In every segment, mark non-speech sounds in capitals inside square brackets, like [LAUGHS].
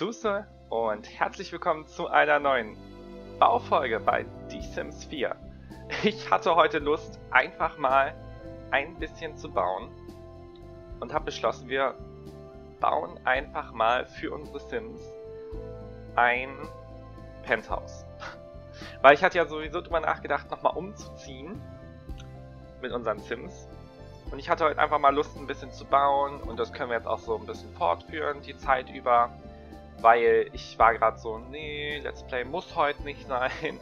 Suse und herzlich willkommen zu einer neuen Baufolge bei The Sims 4. Ich hatte heute Lust, einfach mal ein bisschen zu bauen und habe beschlossen, wir bauen einfach mal für unsere Sims ein Penthouse. [LAUGHS] Weil ich hatte ja sowieso drüber nachgedacht, nochmal umzuziehen mit unseren Sims. Und ich hatte heute einfach mal Lust, ein bisschen zu bauen und das können wir jetzt auch so ein bisschen fortführen, die Zeit über. Weil ich war gerade so, nee, Let's Play muss heute nicht sein. [LAUGHS]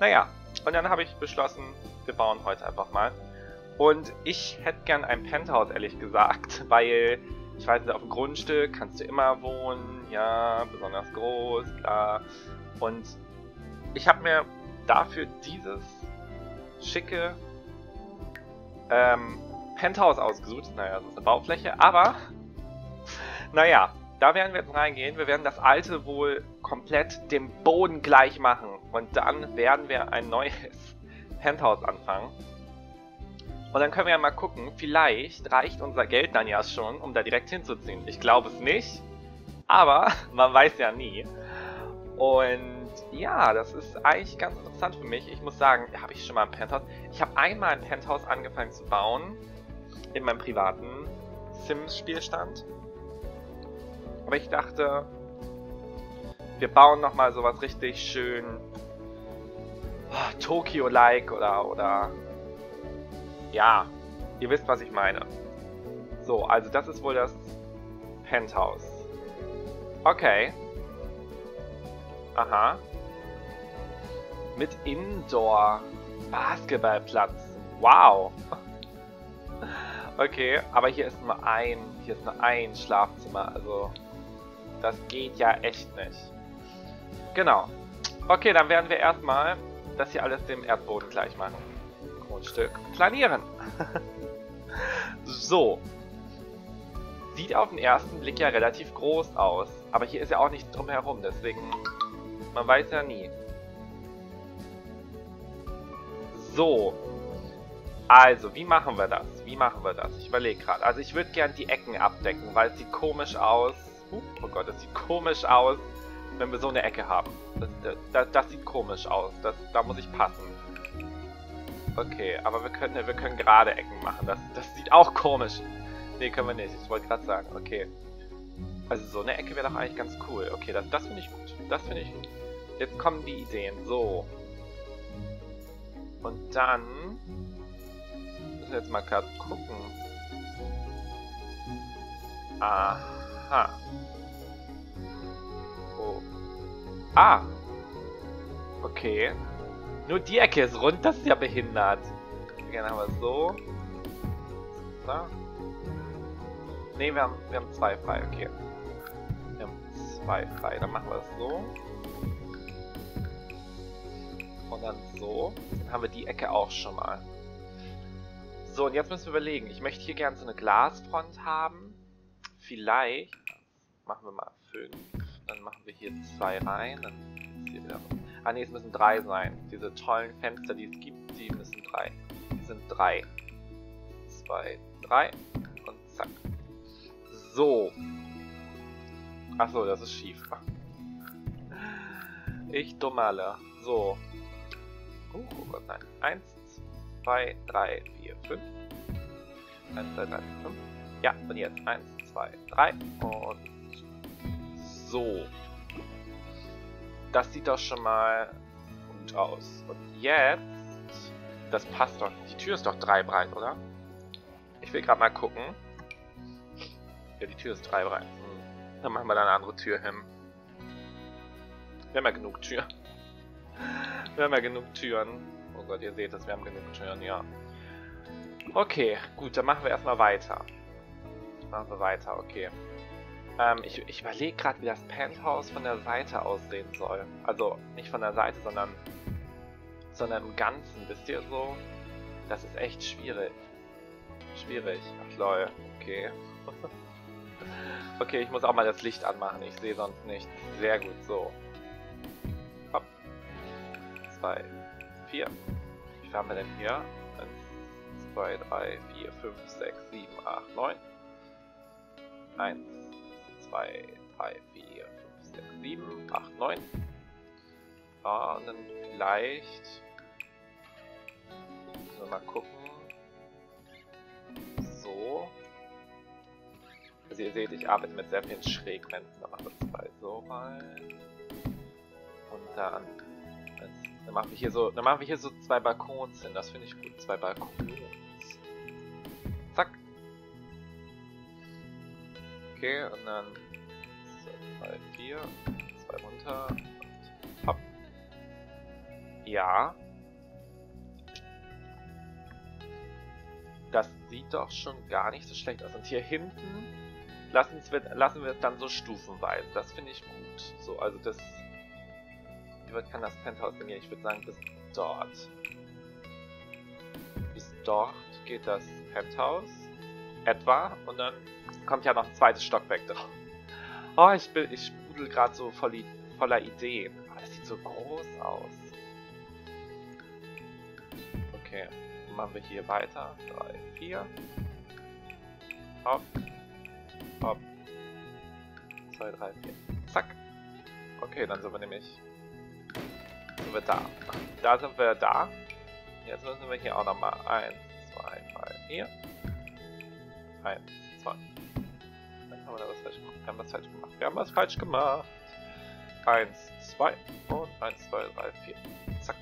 Naja, und dann habe ich beschlossen, wir bauen heute einfach mal. Und ich hätte gern ein Penthouse, ehrlich gesagt, [LAUGHS] weil, ich weiß nicht, auf dem Grundstück kannst du immer wohnen, ja, besonders groß, klar. Und ich habe mir dafür dieses schicke ähm, Penthouse ausgesucht. Naja, das ist eine Baufläche, aber [LAUGHS] naja, da werden wir jetzt reingehen. Wir werden das alte wohl komplett dem Boden gleich machen. Und dann werden wir ein neues [LAUGHS] Penthouse anfangen. Und dann können wir ja mal gucken, vielleicht reicht unser Geld dann ja schon, um da direkt hinzuziehen. Ich glaube es nicht, aber [LAUGHS] man weiß ja nie. Und ja, das ist eigentlich ganz interessant für mich. Ich muss sagen, habe ich schon mal ein Penthouse? Ich habe einmal ein Penthouse angefangen zu bauen in meinem privaten Sims-Spielstand. Aber ich dachte, wir bauen nochmal sowas richtig schön oh, Tokio-like oder, oder ja, ihr wisst, was ich meine. So, also das ist wohl das Penthouse. Okay. Aha. Mit Indoor-Basketballplatz. Wow. [LAUGHS] Okay, aber hier ist nur ein, hier ist nur ein Schlafzimmer, also das geht ja echt nicht. Genau. Okay, dann werden wir erstmal das hier alles dem Erdboden gleich machen. Grundstück planieren. [LAUGHS] so. Sieht auf den ersten Blick ja relativ groß aus. Aber hier ist ja auch nicht drumherum, deswegen... Man weiß ja nie. So. Also, wie machen wir das? Wie machen wir das? Ich überlege gerade. Also ich würde gern die Ecken abdecken, weil es sieht komisch aus. Uh, oh Gott, es sieht komisch aus, wenn wir so eine Ecke haben. Das, das, das sieht komisch aus. Das, da muss ich passen. Okay, aber wir können, wir können gerade Ecken machen. Das, das sieht auch komisch. Nee, können wir nicht. Ich wollte gerade sagen. Okay. Also so eine Ecke wäre doch eigentlich ganz cool. Okay, das, das finde ich gut. Das finde ich gut. Jetzt kommen die Ideen. So. Und dann müssen wir jetzt mal gerade gucken. Aha. Oh. Ah. Okay. Nur die Ecke ist rund, das ist ja behindert. Okay, dann haben wir so. So. Ne, wir haben, wir haben zwei frei, okay. Wir haben zwei frei, dann machen wir es so. Und dann so. Dann haben wir die Ecke auch schon mal. So, und jetzt müssen wir überlegen. Ich möchte hier gerne so eine Glasfront haben. Vielleicht machen wir mal 5. Dann machen wir hier zwei rein. Dann ist hier wieder. Ah ne, es müssen drei sein. Diese tollen Fenster, die es gibt, die müssen drei. Die sind drei. Zwei, drei. Und zack. So. Achso, das ist schief. [LAUGHS] Ich dummerle. So. Oh, oh Gott, nein. Eins, 2, 3, 4, 5. 1, 2, 3, 4, 5. Ja, und jetzt 1, 2, 3 und so. Das sieht doch schon mal gut aus. Und jetzt, das passt doch. Die Tür ist doch 3 breit, oder? Ich will gerade mal gucken. Ja, die Tür ist 3 breit. Hm. Dann machen wir da eine andere Tür hin. Wir haben ja genug Türen. Wir haben ja genug Türen. Oh Gott, ihr seht das, wir haben genug Türen, ja. Okay, gut, dann machen wir erstmal weiter. Machen wir weiter, okay. Ähm, ich, ich überlege gerade, wie das Penthouse von der Seite aussehen soll. Also, nicht von der Seite, sondern, sondern im Ganzen, wisst ihr so? Das ist echt schwierig. Schwierig. Ach lol, okay. [LAUGHS] okay, ich muss auch mal das Licht anmachen, ich sehe sonst nichts. Sehr gut, so. Hopp. Zwei, 4. Wie viel haben wir denn hier? 1, 2, 3, 4, 5, 6, 7, 8, 9. 1, 2, 3, 4, 5, 8, 9. Ja, und dann vielleicht... Müssen wir mal gucken. So. Also ihr seht, ich arbeite mit sehr vielen Schrägwänden. Dann machen wir zwei so rein. Und dann... Dann machen wir hier so, dann machen wir hier so zwei Balkons hin. Das finde ich gut. Zwei Balkons. Okay, und dann 2, 3, 4, 2 runter und hopp. Ja. Das sieht doch schon gar nicht so schlecht aus. Und hier hinten lassen wir, lassen wir es dann so stufenweise. Das finde ich gut. So, also das... Wie weit kann das Penthouse denn gehen? Ich würde sagen bis dort. Bis dort geht das Penthouse. Etwa. Und dann kommt ja noch ein zweites Stockwerk drauf. Oh, ich, bin, ich sprudel gerade so voll, voller Ideen. Oh, das sieht so groß aus. Okay, machen wir hier weiter. 3, 4. Hopp. Hopp. 2, 3, 4. Zack. Okay, dann sind wir nämlich... Sind wir da. Da sind wir da. Jetzt müssen wir hier auch nochmal 1, 2, 3, 4. 1, 2. Dann haben wir da was falsch gemacht. Wir haben was falsch gemacht. Wir haben was falsch gemacht. 1, 2 und 1, 2, 3, 4. Zack.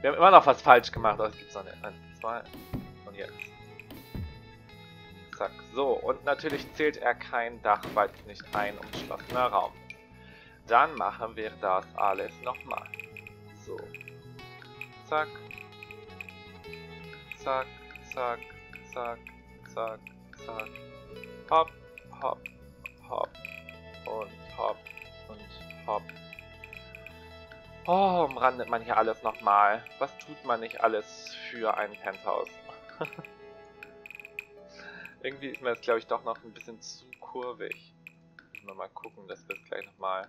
Wir haben immer noch was falsch gemacht, aber es gibt noch nicht. 1, 2 und jetzt. Zack. So, und natürlich zählt er kein Dach, weil es nicht ein umschlossener Raum ist. Dann machen wir das alles nochmal. So. Zack. Zack, zack, zack, zack, zack. Hopp, hopp, hopp. Und hopp und hopp. Oh, umrandet man hier alles nochmal. Was tut man nicht alles für ein Penthouse? [LAUGHS] Irgendwie ist mir das, glaube ich, doch noch ein bisschen zu kurvig. Müssen wir mal gucken, dass wir es gleich nochmal...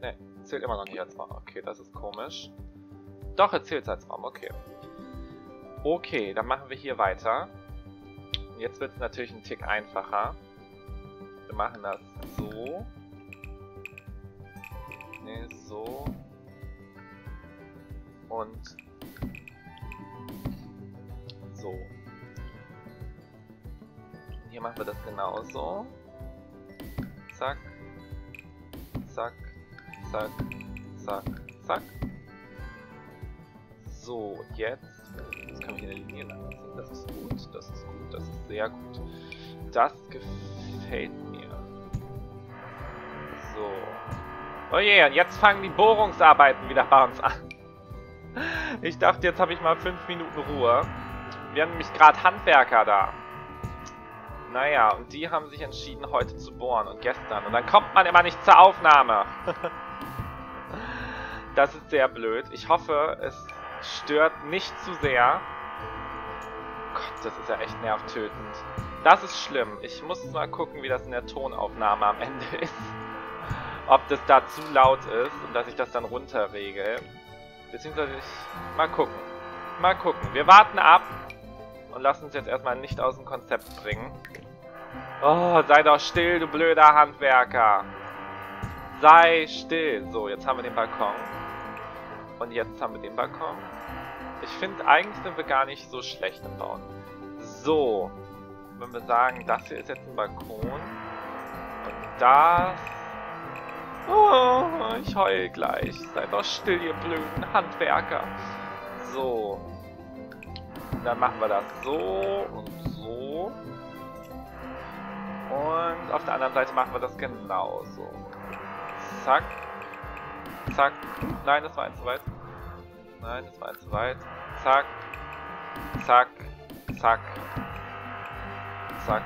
Ne, zählt immer noch nicht als Raum. Okay, das ist komisch. Doch, er zählt als Raum. Okay. Okay, dann machen wir hier weiter. Jetzt wird es natürlich ein Tick einfacher. Wir machen das so. Ne, so. Und so. Hier machen wir das genauso. Zack. Zack. Zack. Zack. Zack. So, jetzt. Jetzt können wir hier eine Linie lang ziehen. Das ist gut. Das ist gut. Das ist sehr gut. Das gefällt mir. So. Oh je, yeah, und jetzt fangen die Bohrungsarbeiten wieder bei uns an. Ich dachte, jetzt habe ich mal 5 Minuten Ruhe. Wir haben nämlich gerade Handwerker da. Naja, und die haben sich entschieden, heute zu bohren und gestern. Und dann kommt man immer nicht zur Aufnahme. [LAUGHS] das ist sehr blöd. Ich hoffe, es stört nicht zu sehr. Gott, das ist ja echt nervtötend. Das ist schlimm. Ich muss mal gucken, wie das in der Tonaufnahme am Ende [LAUGHS] ist. Ob das da zu laut ist und dass ich das dann runterregel. Beziehungsweise ich... Mal gucken. Mal gucken. Wir warten ab und lassen uns jetzt erstmal nicht aus dem Konzept bringen. Oh, sei doch still, du blöder Handwerker. Sei still. So, jetzt haben wir den Balkon. Und jetzt haben wir den Balkon. Ich finde, eigentlich sind wir gar nicht so schlecht im Bauen. So. Wenn wir sagen, das hier ist jetzt ein Balkon. Und das... Oh, ich heul gleich. Seid doch still, ihr blöden Handwerker. So. Dann machen wir das so und so. Und auf der anderen Seite machen wir das genauso. Zack. Zack. Nein, das war eins zu weit. Nein, das war zu weit. Zack. Zack. Zack. Zack.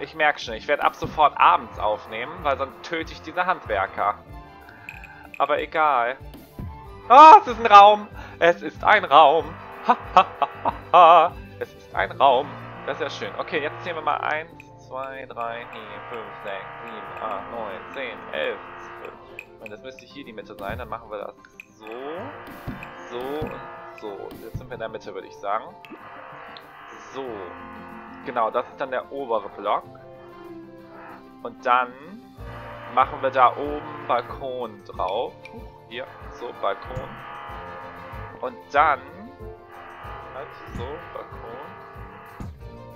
Ich merke schon, ich werde ab sofort abends aufnehmen, weil sonst töte ich diese Handwerker. Aber egal. Ah, oh, es ist ein Raum. Es ist ein Raum. Ha, ha, ha, ha, ha. Es ist ein Raum. Das ist ja schön. Okay, jetzt zählen wir mal 1, 2, 3, 4, 5, 6, 7, 8, 9, 10, 11, 12. Und das müsste hier die Mitte sein. Dann machen wir das so, so und so. Jetzt sind wir in der Mitte, würde ich sagen. So. genau, das ist dann der obere Block. Und dann machen wir da oben Balkon drauf. Hier, so, Balkon. Und dann, halt so, Balkon,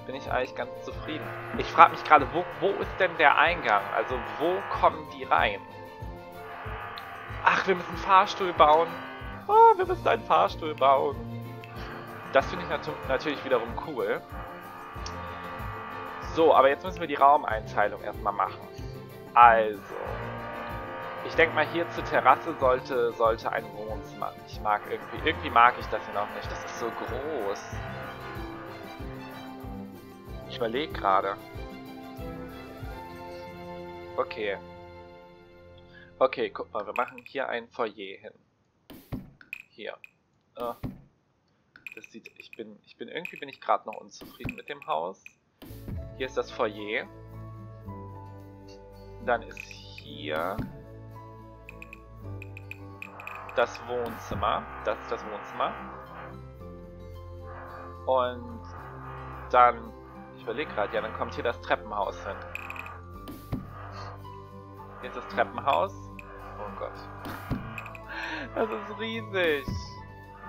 bin ich eigentlich ganz zufrieden. Ich frage mich gerade, wo, wo ist denn der Eingang? Also, wo kommen die rein? Ach, wir müssen einen Fahrstuhl bauen. Oh, wir müssen einen Fahrstuhl bauen. Das finde ich nat natürlich wiederum cool. So, aber jetzt müssen wir die Raumeinteilung erstmal machen. Also, ich denke mal, hier zur Terrasse sollte, sollte ein Wohnzimmer. Ich mag irgendwie, irgendwie mag ich das hier noch nicht. Das ist so groß. Ich überlege gerade. Okay. Okay, guck mal, wir machen hier ein Foyer hin. Hier. Oh. Das sieht, ich bin, ich bin, irgendwie bin ich gerade noch unzufrieden mit dem Haus. Hier ist das Foyer. Dann ist hier das Wohnzimmer. Das ist das Wohnzimmer. Und dann, ich überlege gerade, ja, dann kommt hier das Treppenhaus hin. Hier ist das Treppenhaus. Gott. Das ist riesig.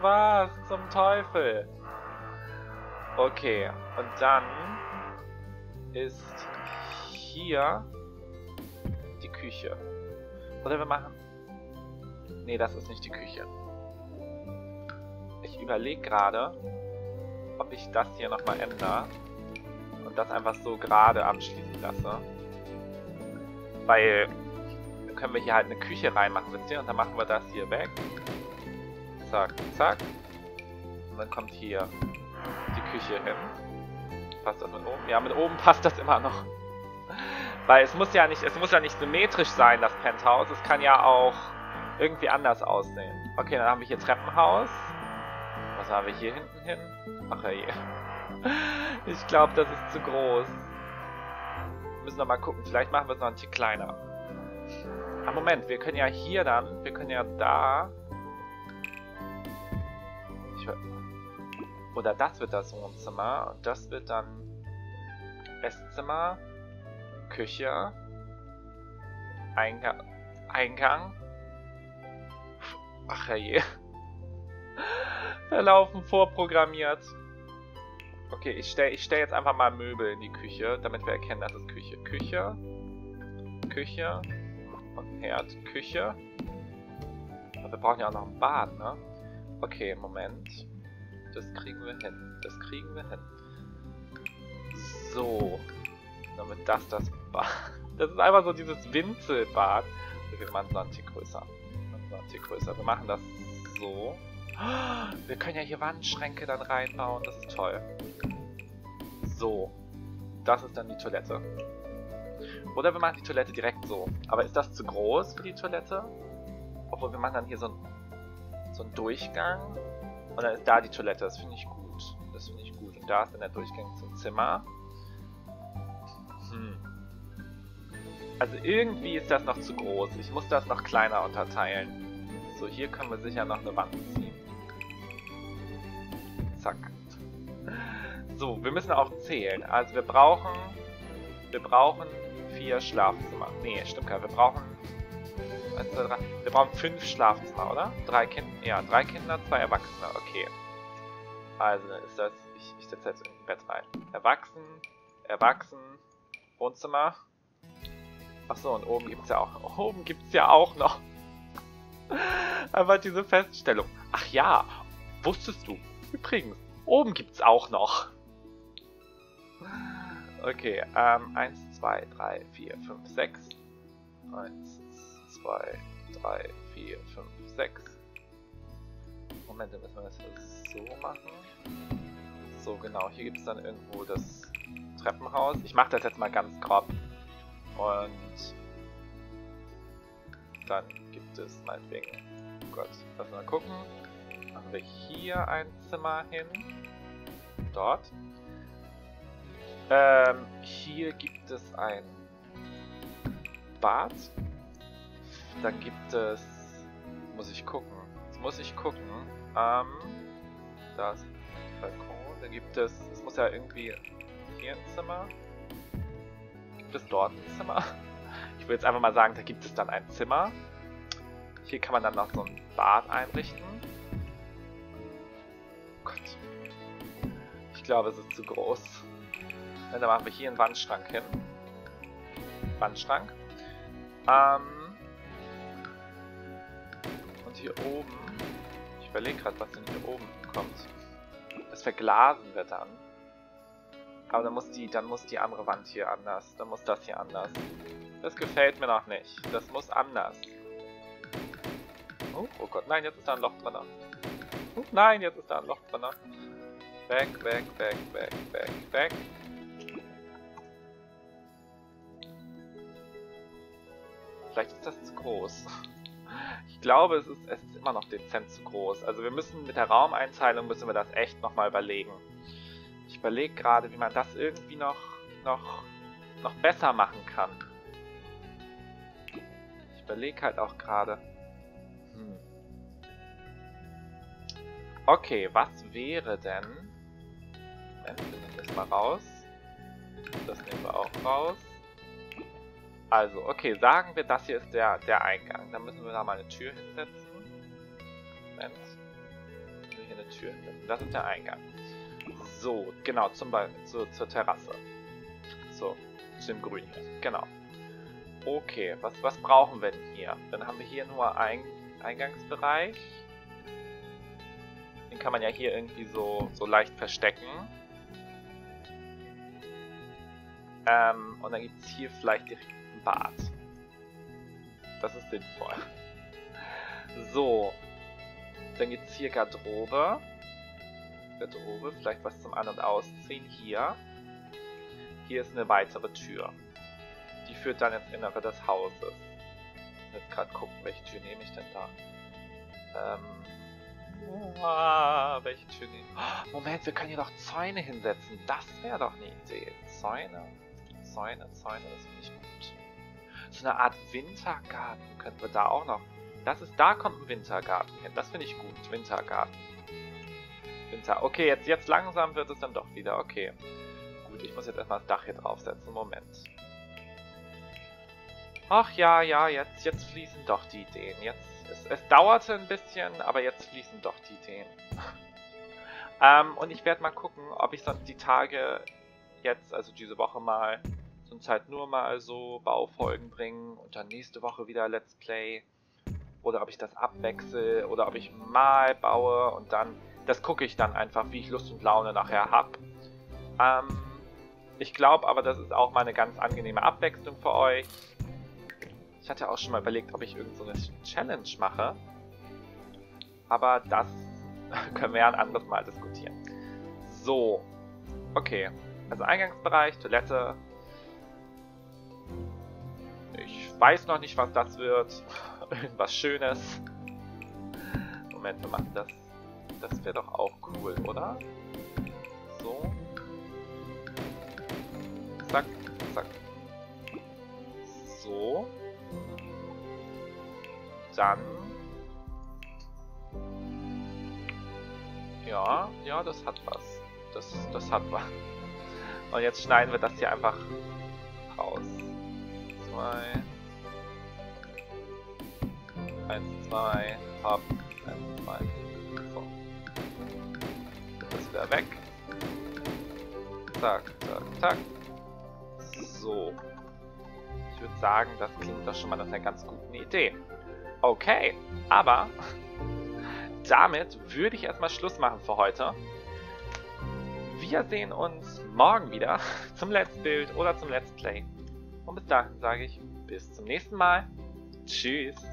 Was zum Teufel? Okay, und dann ist hier die Küche. Oder wir machen Nee, das ist nicht die Küche. Ich überlege gerade, ob ich das hier nochmal ändere und das einfach so gerade abschließen lasse. Weil können wir hier halt eine Küche reinmachen, wisst ihr? Und dann machen wir das hier weg. Zack, zack. Und dann kommt hier die Küche hin. Passt das mit oben? Ja, mit oben passt das immer noch. Weil es muss ja nicht, es muss ja nicht symmetrisch sein, das Penthouse. Es kann ja auch irgendwie anders aussehen. Okay, dann haben wir hier Treppenhaus. Was haben wir hier hinten hin? Ach je. [LAUGHS] Ich glaube, das ist zu groß. Wir müssen noch mal gucken. Vielleicht machen wir es noch ein Tick kleiner. Ah, Moment. Wir können ja hier dann... Wir können ja da... Ich, oder das wird das Wohnzimmer. Und das wird dann... Esszimmer. Küche. Eingang. Eingang. Ach je. [LAUGHS] Verlaufen vorprogrammiert. Okay, ich stelle ich stell jetzt einfach mal Möbel in die Küche, damit wir erkennen, das ist Küche. Küche. Küche. Und Herd. Küche. Aber wir brauchen ja auch noch ein Bad, ne? Okay, Moment. Das kriegen wir hin. Das kriegen wir hin. So. Damit das das Bad. [LAUGHS] Das ist einfach so dieses Winzelbad. Wir machen es noch ein größer hier größer. Wir machen das so. [GASPS] Wir können ja hier Wandschränke dann reinbauen. Das ist toll. So. Das ist dann die Toilette. Oder wir machen die Toilette direkt so. Aber ist das zu groß für die Toilette? Obwohl, wir machen dann hier so einen, so einen Durchgang. Und dann ist da die Toilette. Das finde ich gut. Das finde ich gut. Und da ist dann der Durchgang zum Zimmer. Hm. Also irgendwie ist das noch zu groß. Ich muss das noch kleiner unterteilen. So, hier können wir sicher noch eine Wand ziehen. Zack. So, wir müssen auch zählen. Also wir brauchen... Wir brauchen vier Schlafzimmer. Nee, stimmt gar nicht. Wir brauchen... Wir brauchen fünf Schlafzimmer, oder? Drei Kinder. Ja, drei Kinder, zwei Erwachsene. Okay. Also ist das... Ich, ich setze jetzt in ein Bett rein. Erwachsen, Erwachsen, Wohnzimmer. Achso, und oben gibt's ja auch... [LAUGHS] Oben gibt's ja auch noch... [LAUGHS] Einfach diese Feststellung. Ach ja, wusstest du? Übrigens, oben gibt's auch noch. Okay, ähm, 1, 2, 3, 4, 5, 6. 1, 2, 3, 4, 5, 6. Moment, dann müssen wir das so machen. So, genau, hier gibt es dann irgendwo das Treppenhaus. Ich mache das jetzt mal ganz grob. Und dann gibt es meinetwegen, oh Gott, lass mal gucken. Machen wir hier ein Zimmer hin. Dort. Ähm, hier gibt es ein Bad. Dann gibt es, muss ich gucken, jetzt muss ich gucken, ähm, da ist Balkon, dann gibt es, es muss ja irgendwie hier ein Zimmer? Gibt es dort ein Zimmer? [LAUGHS] Ich würde jetzt einfach mal sagen, da gibt es dann ein Zimmer. Hier kann man dann noch so ein Bad einrichten. Oh Gott. Ich glaube, es ist zu groß. Dann machen wir hier einen Wandschrank hin. Wandschrank. Ähm und hier oben. Ich überlege gerade, was denn hier oben kommt. Das verglasen wir dann. Aber dann muss die, dann muss die andere Wand hier anders. Dann muss das hier anders. Das gefällt mir noch nicht. Das muss anders. Oh, oh Gott, nein, jetzt ist da ein Loch drin. Oh, nein, jetzt ist da ein Loch drin. Weg, weg, weg, weg, weg, weg. Vielleicht ist das zu groß. [LAUGHS] Ich glaube, es ist, es ist immer noch dezent zu groß. Also wir müssen mit der Raumeinteilung müssen wir das echt nochmal überlegen. Ich überlege gerade, wie man das irgendwie noch, noch, noch besser machen kann. Ich überlege halt auch gerade. Hm. Okay, was wäre denn... Moment, wir nehmen das mal raus. Das nehmen wir auch raus. Also, okay, sagen wir, das hier ist der, der Eingang. Dann müssen wir da mal eine Tür hinsetzen. Moment. Wir hier eine Tür hinsetzen. Das ist der Eingang. So, genau, zum Beispiel zu, zur Terrasse. So, zu dem Grün hier. Genau. Okay, was, was brauchen wir denn hier? Dann haben wir hier nur einen Eingangsbereich. Den kann man ja hier irgendwie so, so leicht verstecken. Ähm, und dann gibt es hier vielleicht direkt Bad. Das ist sinnvoll. So. Dann gibt es hier Garderobe. Garderobe, vielleicht was zum An- und Ausziehen. Hier. Hier ist eine weitere Tür. Die führt dann ins Innere des Hauses. Jetzt gerade gucken, welche Tür nehme ich denn da. Ähm. Oh, welche Tür nehme ich? Moment, wir können hier noch Zäune hinsetzen. Das wäre doch eine Idee. Zäune. Zäune, Zäune, das finde ich gut so eine Art Wintergarten könnten wir da auch noch. Das ist, da kommt ein Wintergarten hin. Das finde ich gut. Wintergarten. Winter. Okay, jetzt, jetzt langsam wird es dann doch wieder. Okay. Gut, ich muss jetzt erstmal das Dach hier draufsetzen. Moment. Ach ja, ja, jetzt, jetzt fließen doch die Ideen. Jetzt, es, es dauerte ein bisschen, aber jetzt fließen doch die Ideen. [LAUGHS] ähm, und ich werde mal gucken, ob ich sonst die Tage jetzt, also diese Woche mal uns halt nur mal so Baufolgen bringen und dann nächste Woche wieder Let's Play. Oder ob ich das abwechsel oder ob ich mal baue und dann, das gucke ich dann einfach, wie ich Lust und Laune nachher habe. Ähm, ich glaube aber, das ist auch mal eine ganz angenehme Abwechslung für euch. Ich hatte auch schon mal überlegt, ob ich irgendeine so Challenge mache. Aber das [LAUGHS] können wir ja ein anderes Mal diskutieren. So. Okay. Also Eingangsbereich, Toilette, weiß noch nicht, was das wird. Irgendwas Schönes. Moment, wir machen das. Das wäre doch auch cool, oder? So. Zack, zack. So. Dann. Ja, ja, das hat was. Das, das hat was. Und jetzt schneiden wir das hier einfach raus. Zwei. 1, 2, hopp, 1, 2. So. Das wäre weg. Zack, zack, zack. So. Ich würde sagen, das klingt doch schon mal nach einer ganz guten Idee. Okay, aber [LAUGHS] damit würde ich erstmal Schluss machen für heute. Wir sehen uns morgen wieder [LAUGHS] zum Let's Build oder zum Let's Play. Und bis dahin sage ich bis zum nächsten Mal. Tschüss.